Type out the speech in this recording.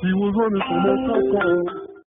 He was running from a cop car.